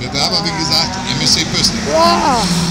Bewerber, wie gesagt, MSC Pösten. Wow.